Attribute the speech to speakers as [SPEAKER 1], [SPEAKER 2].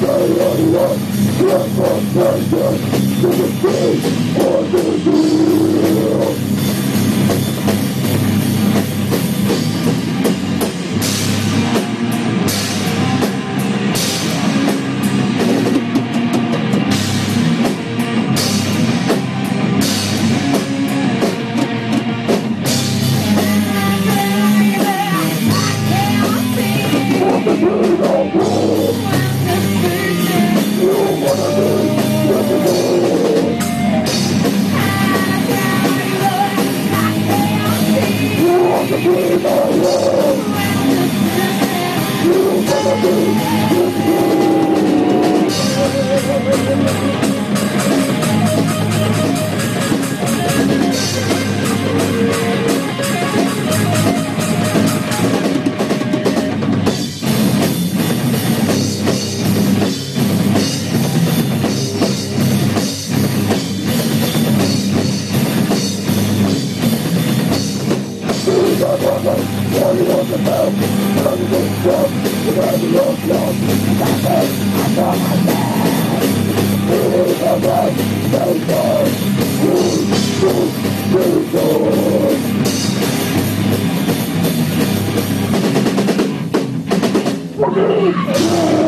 [SPEAKER 1] Hallelujah. body was a mouth, the body was strong, the body was long. I felt, I my dad. It was a bad, so dark. Good, good, good, good. We're!